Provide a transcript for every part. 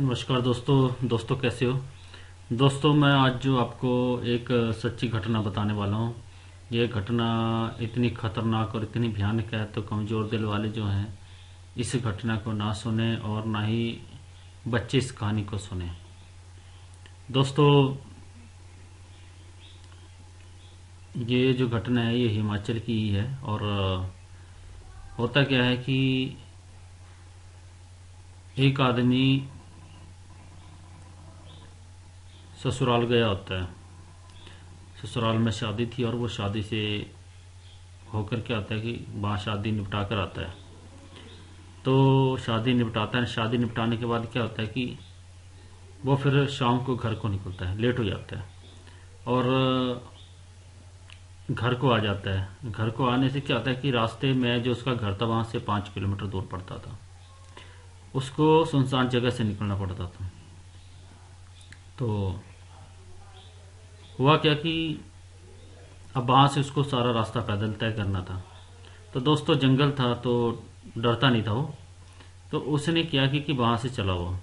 नमस्कार दोस्तों दोस्तों कैसे हो? दोस्तों, मैं आज जो आपको एक सच्ची घटना बताने वाला हूँ। ये घटना इतनी खतरनाक और इतनी भयानक है तो कमज़ोर दिल वाले जो हैं, इस घटना को ना सुने और ना ही बच्चे इस कहानी को सुने। दोस्तों, ये जो घटना है, ये हिमाचल की ही है और होता क्या है कि एक आदमी ससुराल गया होता है। ससुराल में शादी थी और वो शादी से होकर क्या आता है कि वहाँ शादी निपटा कर आता है। तो शादी निपटाता है। शादी निपटाने के बाद क्या होता है कि वो फिर शाम को घर को निकलता है। लेट हो जाता है। और घर को आ जाता है। घर को आने से क्या होता है कि रास्ते में जो उसका घर था, वहाँ से पाँच किलोमीटर दूर पड़ता था। उसको सुनसान जगह से निकलना पड़ता था। तो हुआ क्या कि अब वहाँ से उसको सारा रास्ता पैदल तय करना था। तो दोस्तों जंगल था तो डरता नहीं था वो। तो उसने क्या कि, कि वहाँ से चला हुआ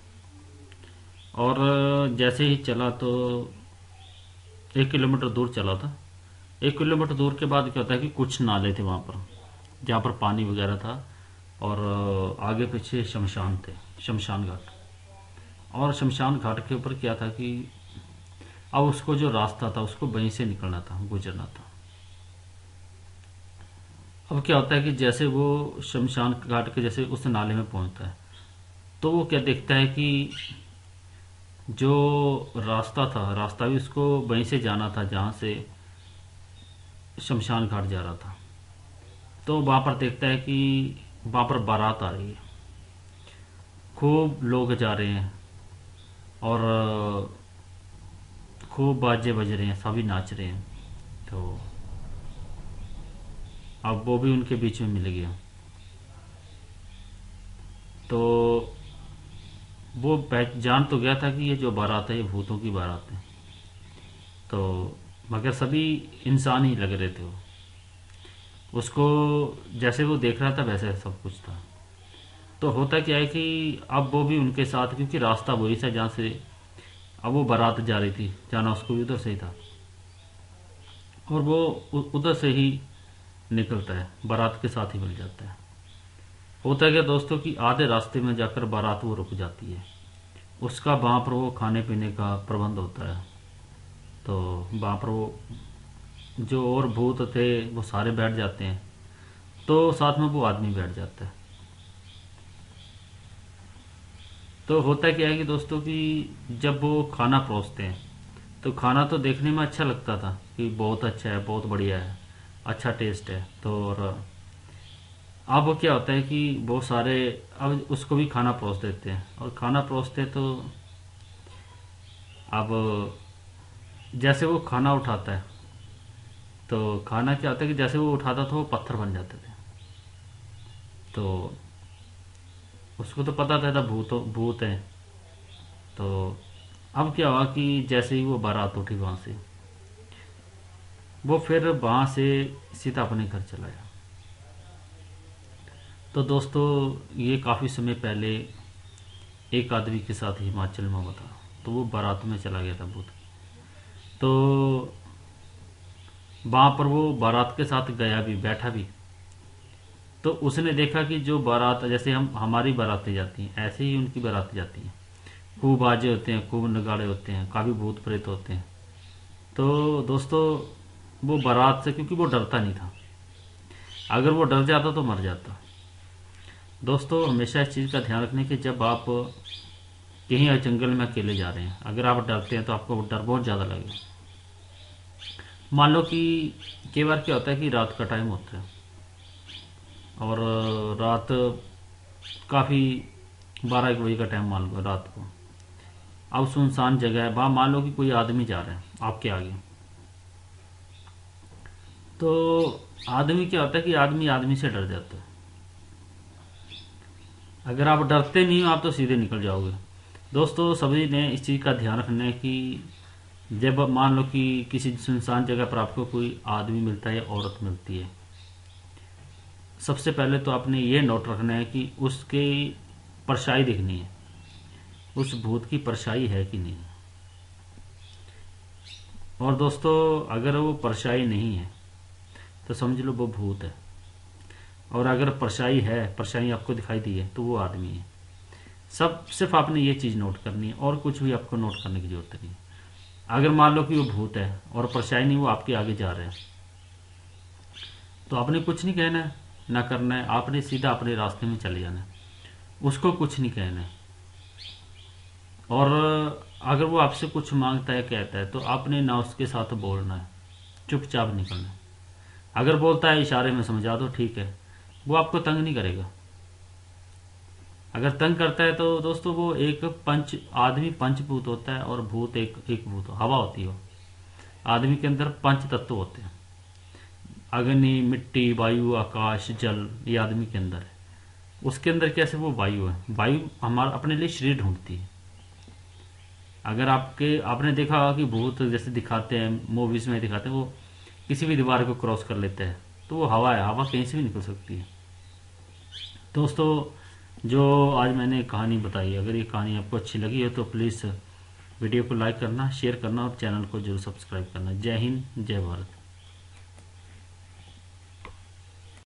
और जैसे ही चला तो एक किलोमीटर दूर चला था। एक किलोमीटर दूर के बाद क्या होता है कि कुछ नाले थे वहाँ पर जहाँ पर पानी वगैरह था और आगे पीछे शमशान थे शमशान घाट। और शमशान घाट के ऊपर क्या था कि अब उसको जो रास्ता था, उसको वहीं से निकलना था, गुजरना था। अब क्या होता है कि जैसे वो शमशान घाट के जैसे उस नाले में पहुँचता है तो वो क्या देखता है कि जो रास्ता था, रास्ता भी उसको वहीं से जाना था, जहाँ से शमशान घाट जा रहा था। तो वहाँ पर देखता है कि वहाँ पर बारात आ रही है। खूब लोग जा रहे हैं और खूब बाजे बज रहे हैं, सभी नाच रहे हैं। तो अब वो भी उनके बीच में मिल गया। तो वो जान तो गया था कि ये जो बारात है, ये भूतों की बारात है। तो मगर सभी इंसान ही लग रहे थे वो। उसको जैसे वो देख रहा था, वैसे सब कुछ था। तो होता क्या है कि अब वो भी उनके साथ, क्योंकि रास्ता वही था जहाँ से अब वो बारात जा रही थी, जाना उसको भी उधर से ही था। और वो उधर से ही निकलता है, बारात के साथ ही मिल जाता है। होता है क्या दोस्तों कि आधे रास्ते में जाकर बारात वो रुक जाती है। उसका वहाँ पर वो खाने पीने का प्रबंध होता है। तो वहाँ पर वो, जो और भूत थे वो सारे बैठ जाते हैं। तो साथ में वो आदमी बैठ जाता है। तो होता क्या है कि दोस्तों कि जब वो खाना परोसते हैं तो खाना तो देखने में अच्छा लगता था कि बहुत अच्छा है, बहुत बढ़िया है अच्छा टेस्ट है। तो और अब क्या होता है कि बहुत सारे अब उसको भी खाना परोस देते हैं। और खाना परोसते तो अब जैसे वो खाना उठाता है तो खाना क्या होता है कि जैसे वो उठाता था वो पत्थर बन जाते थे। तो उसको तो पता था भूत भूत है। तो अब क्या हुआ कि जैसे ही वो बारात उठी वहाँ से, वो फिर वहाँ से सीता अपने घर चलाया तो दोस्तों, ये काफ़ी समय पहले एक आदमी के साथ हिमाचल में हुआ था तो वो बारात में चला गया था भूत। तो वहाँ पर वो बारात के साथ गया भी, बैठा भी। तो उसने देखा कि जो बारात, जैसे हम, हमारी बारातें जाती हैं, ऐसे ही उनकी बारातें जाती हैं। खूब बाजे होते हैं, खूब नगाड़े होते हैं, काफ़ी भूत प्रेत होते हैं। तो दोस्तों, वो बारात से, क्योंकि वो डरता नहीं था। अगर वो डर जाता तो मर जाता। दोस्तों, हमेशा इस चीज़ का ध्यान रखने कि, जब आप कहीं जंगल में अकेले जा रहे हैं, अगर आप डरते हैं तो आपको डर बहुत ज़्यादा लगेगा। मान लो कि, कई बार क्या होता है कि रात का टाइम होता है। और रात काफ़ी बारह एक बजे का टाइम मान लो, रात को। अब सुनसान जगह है। वहाँ मान लो कि कोई आदमी जा रहा है आपके आगे। तो आदमी क्या होता है कि आदमी आदमी से डर जाता है। अगर आप डरते नहीं हो, आप तो सीधे निकल जाओगे। दोस्तों, सभी ने इस चीज़ का ध्यान रखना है कि जब मान लो कि किसी सुनसान जगह पर आपको कोई आदमी मिलता है या औरत मिलती है सबसे पहले तो आपने ये नोट रखना है कि उसकी परछाई दिखनी है। उस भूत की परछाई है कि नहीं? और दोस्तों, अगर वो परछाई नहीं है तो समझ लो वो भूत है। और अगर परछाई है, परछाई आपको दिखाई दी है तो वो आदमी है। सब, सिर्फ़ आपने ये चीज़ नोट करनी है, और कुछ भी आपको नोट करने की ज़रूरत नहीं। अगर मान लो कि वो भूत है, और परछाई नहीं, वो आपके आगे जा रहे हैं। तो आपने कुछ नहीं कहना है। ना करना है। आपने सीधा अपने रास्ते में चले जाना है। उसको कुछ नहीं कहना है। और अगर वो आपसे कुछ माँगता है, कहता है तो आपने ना उसके साथ बोलना है। चुपचाप निकलना है। अगर बोलता है, इशारे में समझा दो, ठीक है। वो आपको तंग नहीं करेगा। अगर तंग करता है तो दोस्तों वो एक पंच, आदमी पंचभूत होता है और भूत एक एक भूत, हवा होती है आदमी के अंदर पंच तत्व होते हैं। अग्नि, मिट्टी, वायु, आकाश, जल, ये आदमी के अंदर है। उसके अंदर कैसे वो वायु है? वायु हमारा, अपने लिए शरीर ढूंढती है। अगर आपके, आपने देखा होगा कि भूत जैसे दिखाते हैं मूवीज़ में दिखाते हैं, वो किसी भी दीवार को क्रॉस कर लेते हैं तो वो हवा है, हवा कहीं से भी निकल सकती है। दोस्तों, जो आज मैंने कहानी बताई, अगर ये कहानी आपको अच्छी लगी है तो प्लीज़ वीडियो को लाइक करना शेयर करना और चैनल को ज़रूर सब्सक्राइब करना। जय हिंद, जय भारत।